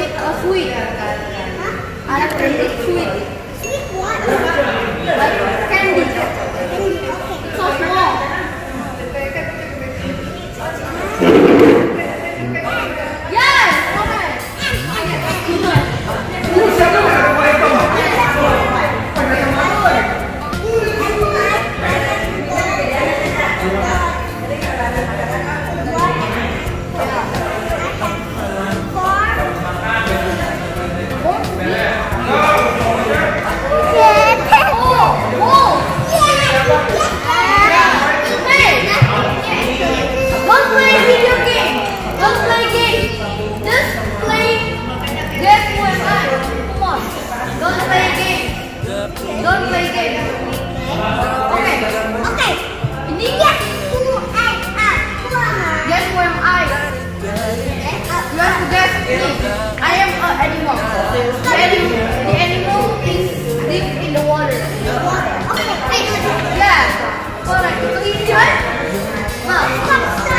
Arabic, Afui. Arabic, Afui. 아, 아, 아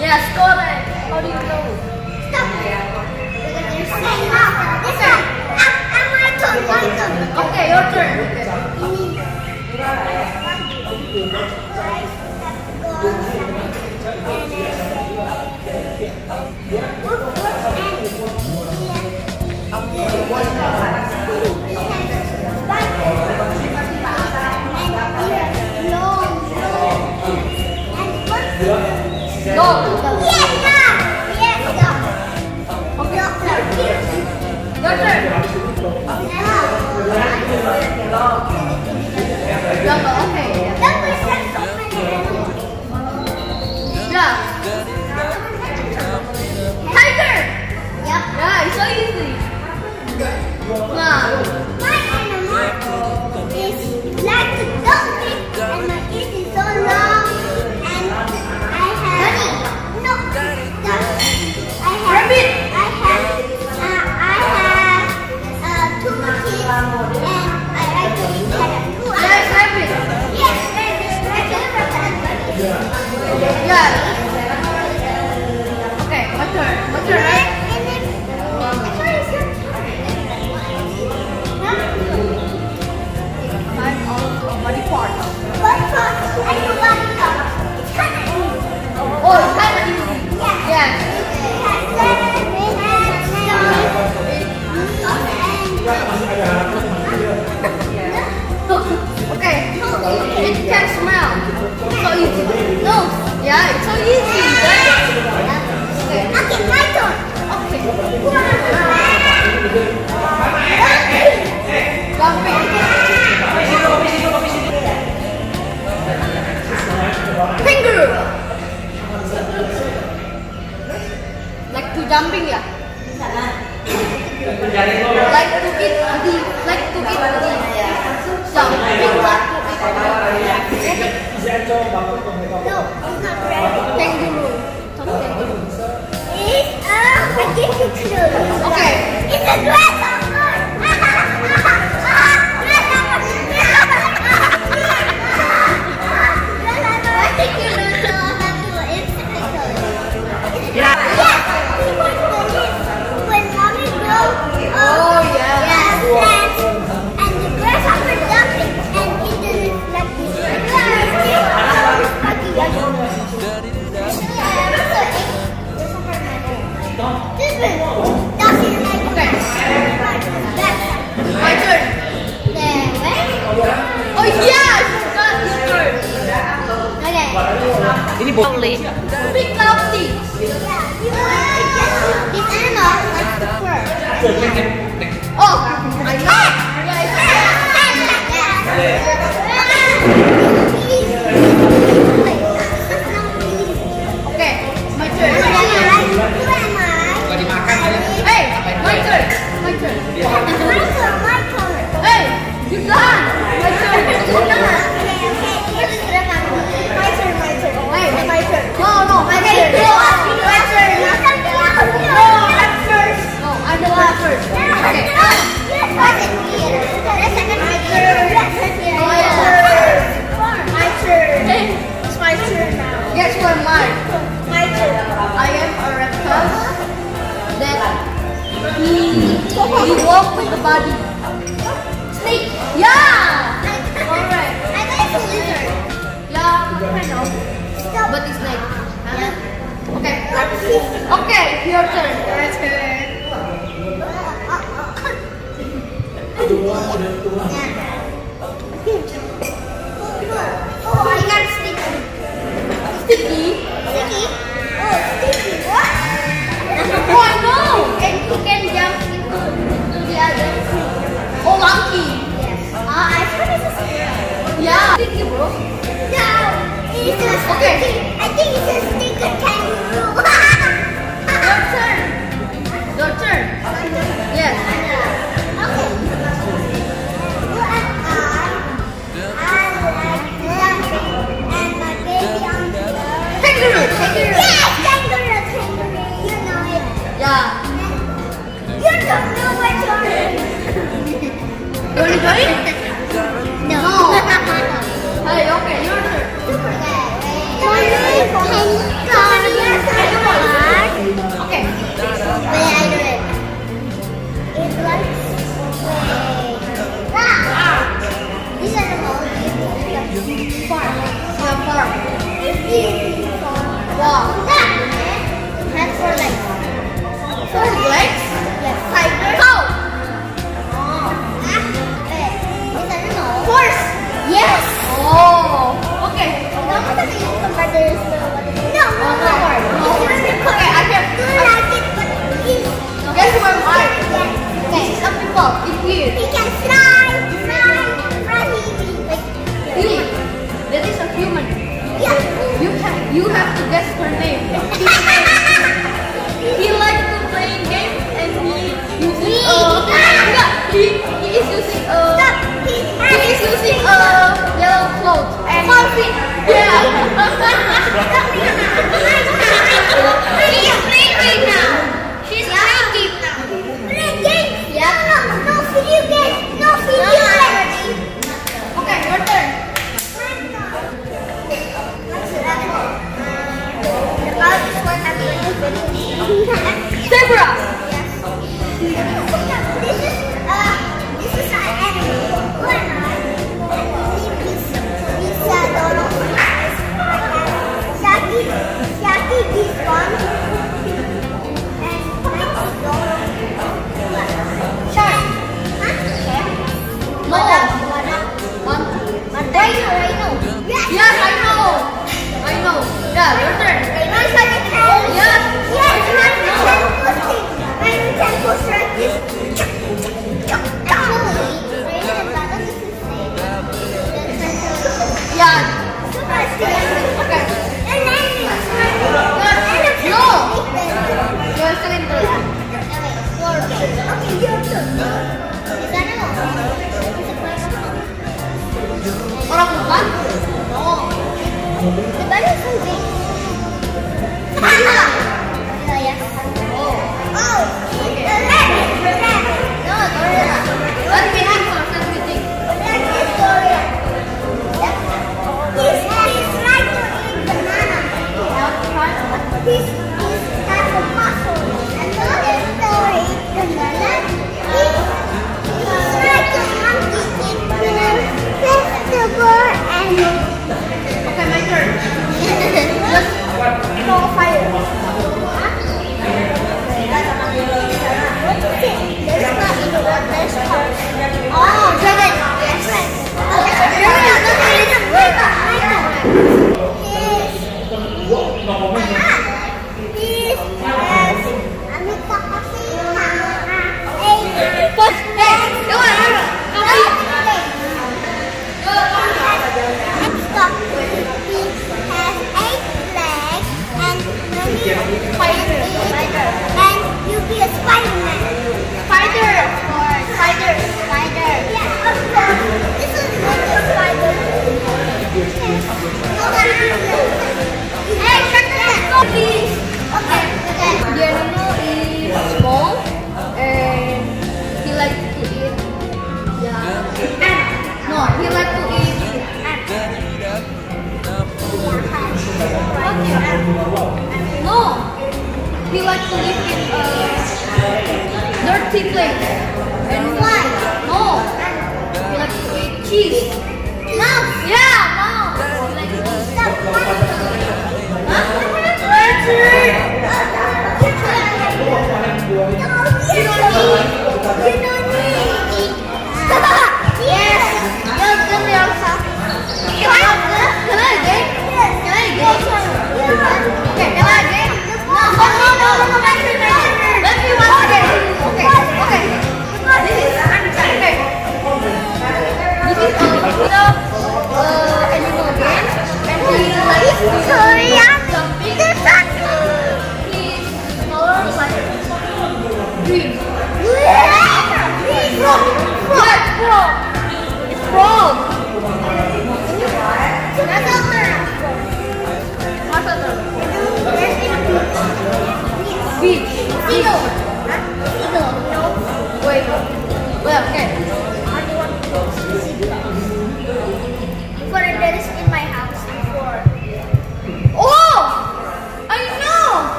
Yes, go. it. How do you know? Stop it. Because you're Okay, your turn. Okay. Finger. Like to jumping ya. Like to eat the like to eat the jumping like to eat. No, it's not red. Kangaroo. Top kangaroo. It's. Okay. Okay, your turn. Your turn. Oh, I got sticky. Sticky? 와. ¡Ah! Dirty place.